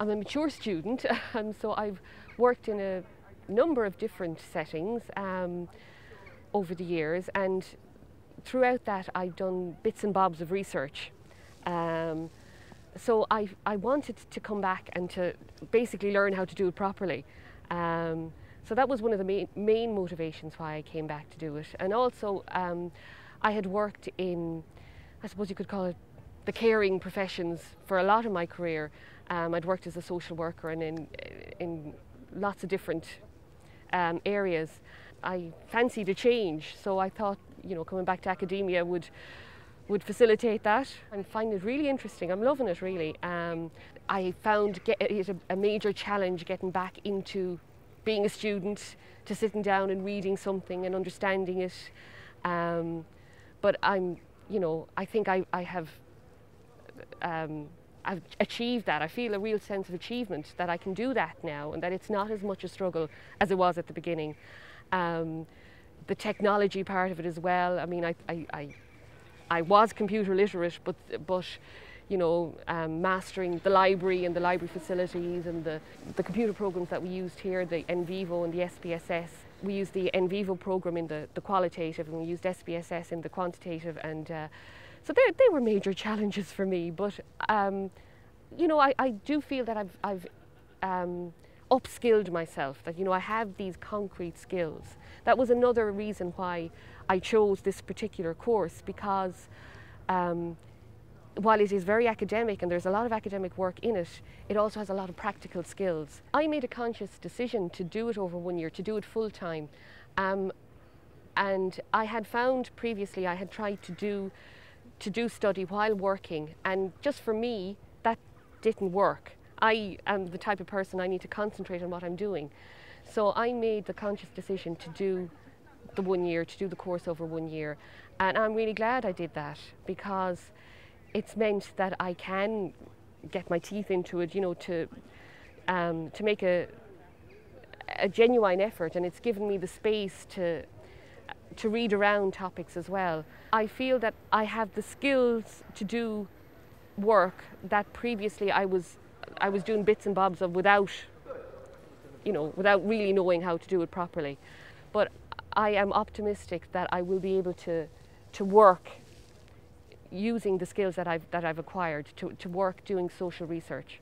I'm a mature student, and so I've worked in a number of different settings um, over the years, and throughout that, I've done bits and bobs of research. Um, so I, I wanted to come back and to basically learn how to do it properly. Um, so that was one of the main, main motivations why I came back to do it. And also, um, I had worked in, I suppose you could call it the caring professions for a lot of my career. Um, I'd worked as a social worker and in, in lots of different um, areas. I fancied a change, so I thought, you know, coming back to academia would would facilitate that and find it really interesting. I'm loving it really. Um, I found it a, a major challenge getting back into being a student, to sitting down and reading something and understanding it. Um, but I'm, you know, I think I, I have um, I've achieved that. I feel a real sense of achievement that I can do that now and that it's not as much a struggle as it was at the beginning. Um, the technology part of it as well. I mean, I, I, I, I was computer literate, but, but you know, um, mastering the library and the library facilities and the, the computer programs that we used here, the NVivo and the SPSS. We used the NVivo program in the, the qualitative and we used SPSS in the quantitative and uh, so they, they were major challenges for me, but um, you know, I, I do feel that I've, I've um, upskilled myself, that you know, I have these concrete skills. That was another reason why I chose this particular course because um, while it is very academic and there's a lot of academic work in it, it also has a lot of practical skills. I made a conscious decision to do it over one year, to do it full time. Um, and I had found previously, I had tried to do to do study while working. And just for me, that didn't work. I am the type of person I need to concentrate on what I'm doing. So I made the conscious decision to do the one year, to do the course over one year. And I'm really glad I did that because it's meant that I can get my teeth into it, you know, to, um, to make a, a genuine effort. And it's given me the space to to read around topics as well. I feel that I have the skills to do work that previously I was I was doing bits and bobs of without you know without really knowing how to do it properly. But I am optimistic that I will be able to to work using the skills that I've that I've acquired to, to work doing social research.